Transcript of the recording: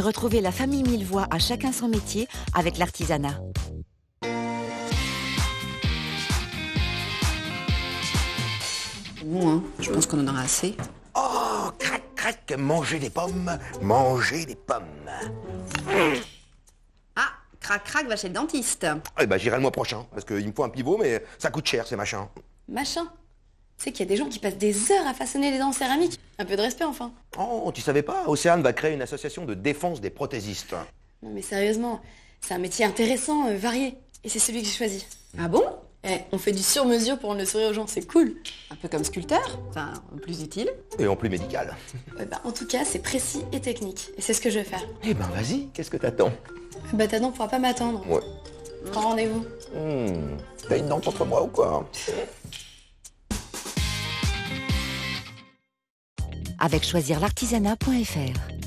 Retrouvez la famille Millevoix à chacun son métier avec l'artisanat. Bon, hein, je pense qu'on en aura assez. Oh, crac, crac, manger des pommes, manger des pommes. Ah, crac crac va chez le dentiste. Eh ben, j'irai le mois prochain, parce qu'il me faut un pivot, mais ça coûte cher, ces machins. Machin. Tu sais qu'il y a des gens qui passent des heures à façonner les dents en céramique. Un peu de respect enfin. Oh, tu savais pas Océane va créer une association de défense des prothésistes. Non mais sérieusement, c'est un métier intéressant, euh, varié. Et c'est celui que j'ai choisi. Ah bon? Eh, on fait du sur-mesure pour rendre le sourire aux gens, c'est cool. Un peu comme sculpteur Enfin, plus utile. Et en plus médical. Ouais, bah, en tout cas, c'est précis et technique. Et c'est ce que je vais faire. Eh ben, vas-y, qu'est-ce que t'attends? Bah ta dent pourra pas m'attendre. Ouais. Prends rendez-vous. Hmm, T'as une dent contre moi ou quoi? Avec choisirlartisanat.fr.